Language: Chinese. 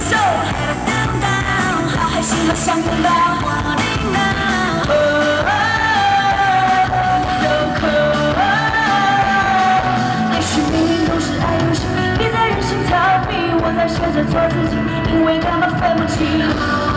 so hold on tight to now 好开心把相遇分开都可以 now say oh 还是命运是爱有时别再任性逃避我在学着做自己因为他们分不清。